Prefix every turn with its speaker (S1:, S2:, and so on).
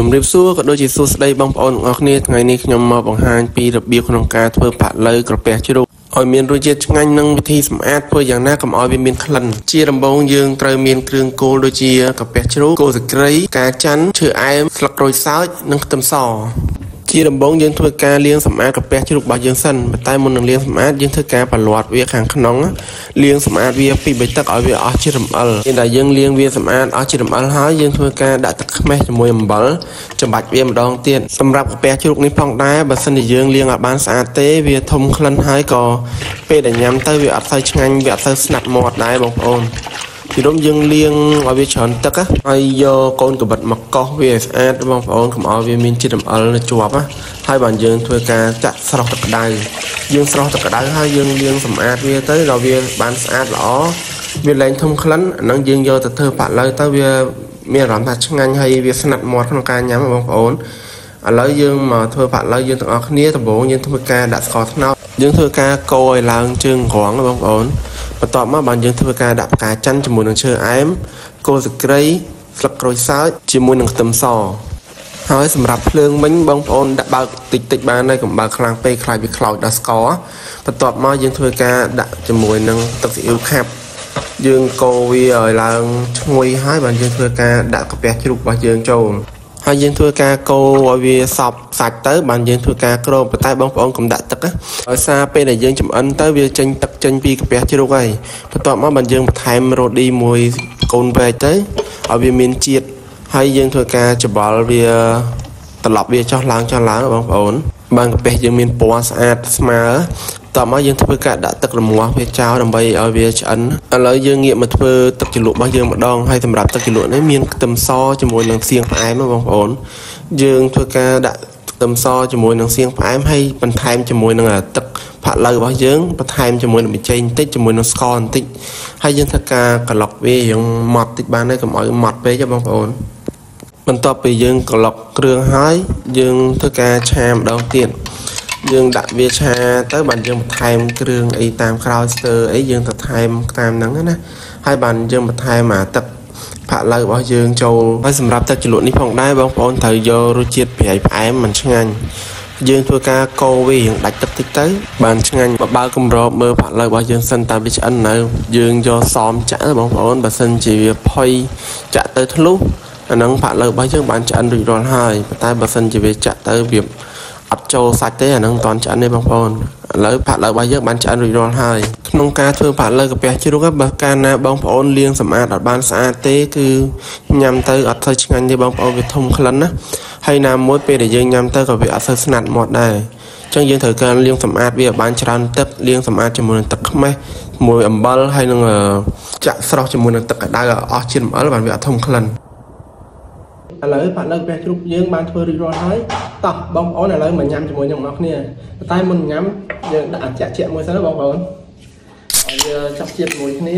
S1: ជំរាបសួរក៏ដូចជាសួស្តីបងប្អូនទាំងអស់គ្នាថ្ងៃនេះខ្ញុំមកបង្ហាញពីរបៀបក្នុងការធ្វើផាក់ឡូវក្រពះជ្រូកឲ្យមានរសជាតិឆ្ងាញ់និងវិធីសម្អាតធ្វើយ៉ាងណាកុំឲ្យវាមានក្លិនជាដំបូងយើងត្រូវមានគ្រឿងគោលដូចជាកាពះជ្រូកគោសក្រី ការច័ន្ទឈើអែមស្លឹកក្រូចសើចនិងខ្ទឹមស ជាដំបូងយើងធ្វើការលាងសម្អាតកាពះជ្រូករបស់យើងសិនប៉ុន្តែមុននឹងលាងសម្អាតយើងធ្វើការប្រឡាត់វាខាងក្នុងលាងសម្អាតវាពី3ទឹកឲ្យវាអស់ជាតិរំអិលពេលដែលយើងលាងវាសម្អាតអស់ជាតិរំអិលហើយយើងធ្វើការដាក់ទឹកខ្មេះជាមួយអំបិលចំបាច់វាម្ដងទៀតសម្រាប់កាពះជ្រូកនេះផងដែរបើសិនជាយើងលាងឲ្យបានស្អាតទេវាធំក្លិនហើយក៏ពេលដែលញ៉ាំទៅវាអត់សូវឆ្ងាញ់វាអត់សូវស្និទ្ធមាត់ដែរបងប្អូន ពីរុំយើងលាងឲ្យវាច្រើនទឹកហើយយកកូនកបិតមកកោសវាឲ្យស្អាតបងប្អូនកុំឲ្យវាមានជាតិរំអិលនៅជាប់ហើយបានយើងធ្វើការចាក់ស្រោះទឹកក្តៅយើងស្រោះទឹកក្តៅហើយយើងលាងសម្អាតវាទៅដល់វាបានស្អាតល្អវាលែងធំក្លិនអានឹងយើងយកទៅធ្វើប៉ាក់ឡូវទៅវាមានអារម្មណ៍ថាឆ្ងាញ់ហើយវាស្និទ្ធមាត់ក្នុងការញ៉ាំបងប្អូនឥឡូវយើងមកធ្វើប៉ាក់ឡូវយើងទាំងអស់គ្នាដំបូងយើងធ្វើការដាក់ស្ករត្នោតយើងធ្វើការកូរឲ្យឡើងជើងក្រងបងប្អូន បន្ទាប់មកបានយើងធ្វើការដាក់ផ្កាច័ន្ទជាមួយនឹងឈើអែមគល់សក្រីស្លឹកក្រូចសើចជាមួយនឹងខ្ទឹមសហើយសម្រាប់ភ្លើងវិញបងប្អូនដាក់បើកតិចតិចបានហើយកុំបើកខ្លាំងពេកខ្លាចវាខ្លោចដល់ស្ករបន្ទាប់មកយើងធ្វើការដាក់ជាមួយនឹងទឹកស៊ីអ៊ីវខាប់យើងកូរវាឲ្យឡើងឈ្ងុយហើយបានយើងធ្វើការដាក់កាពះជ្រូករបស់យើងចូល ហើយយើងធ្វើការកូរឲ្យវាសប់សាច់ទៅបានយើងធ្វើការក្រោមប៉ុន្តែបងប្អូនកុំដាក់ទឹកណាដោយសារពេលដែលយើងចំអិនទៅវាចេញទឹកចេញពីកាពះជ្រូកហើយបន្ទាប់មកបានយើងបន្ថែមរ៉ូឌីមួយកូនវែកទៅឲ្យវាមានជាតិហើយយើងធ្វើការច្បល់វាត្រឡប់វាចុះឡើងចុះឡើងបងប្អូនបានកាពះយើងមានពណ៌ស្អាតស្មើ តមកយើងធ្វើការដាក់ទឹករមាស់វាចោលដើម្បីឲ្យវាឆ្អិនឥឡូវយើងងាកមកធ្វើទឹកជ្រលក់របស់យើងម្ដងហើយសម្រាប់ទឹកជ្រលក់នេះមានខ្ទឹមសជាមួយនឹងសៀងផ្អែមបងប្អូនយើងធ្វើការដាក់ខ្ទឹមសជាមួយនឹងសៀងផ្អែមហើយបន្ថែមជាមួយនឹងទឹកផាក់ឡូវរបស់យើងបន្ថែមជាមួយនឹងប៊ីចេងបន្តិចជាមួយនឹងស្ករបន្តិចហើយយើងធ្វើការក្លុកវារៀងម៉ត់តិចបានហើយកុំឲ្យម៉ត់ពេកទេបងប្អូនបន្ទាប់ពីយើងក្លុកគ្រឿងហើយយើងធ្វើការឆាម្ដងទៀត យើងដាក់វាឆាទៅបានយើងបន្ថែមគ្រឿងអីតាមក្រោយស្ទើអីយើងទៅថែមតាមហ្នឹងណាហើយបានយើងបន្ថែមអាទឹកផាក់ឡូវរបស់យើងចូលហើយសម្រាប់ទឹកជ្រលក់នេះផងដែរបងប្អូនត្រូវយករសជាតិប្រៃផ្អែមមិនឆ្ងាញ់យើងធ្វើការកូរវាយើងដាច់ទឹកតិចទៅបានឆ្ងាញ់បើបើកម្របមើលផាក់ឡូវរបស់យើងសិនតាមវាឆ្អិននៅយើងយកសមចាក់បងប្អូនបើសិនជាវាផុយចាក់ទៅធ្លុះអាហ្នឹងផាក់ឡូវរបស់យើងបានឆ្អិនរួចរាល់ហើយប៉ុន្តែបើសិនជាវាចាក់ទៅវា អត់ចូលសាច់ទេអាហ្នឹងមិនតាន់ឆ្អិនទេបងប្អូនឥឡូវផាក់ឡូវរបស់យើងបានឆ្អិនរួចរាល់ហើយក្នុងការធ្វើផាក់ឡូវកាពះជ្រូកបើកាលណាបងប្អូនលាងសម្អាតអត់បានស្អាតទេគឺញ៉ាំទៅអត់សូវឆ្ងាញ់ទេបងប្អូនវាធំក្លិនណាហើយណាមួយពេលដែលយើងញ៉ាំទៅក៏វាអត់សូវស្និទ្ធមាត់ដែរចឹងយើងត្រូវការលាងសម្អាតវាឲ្យបានច្រើនទឹកលាងសម្អាតជាមួយនឹងទឹកខ្មេះមួយអំបិលហើយនឹងចាក់ស្រោះជាមួយនឹងទឹកក្តៅឲ្យអស់ជាតិអំបិលបានវាអត់ធំក្លិន ឥឡូវប៉ានៅផ្ទះជ្រូកយើងបានធ្វើរួចរាល់ហើយតោះបងប្អូនឥឡូវមកញ៉ាំជាមួយខ្ញុំបងប្អូនគ្នាតែមុនញ៉ាំយើងដាក់អាចាក់ជាក់មួយសិនណាបងប្អូនហើយយើងចាប់ជាតិជាមួយគ្នា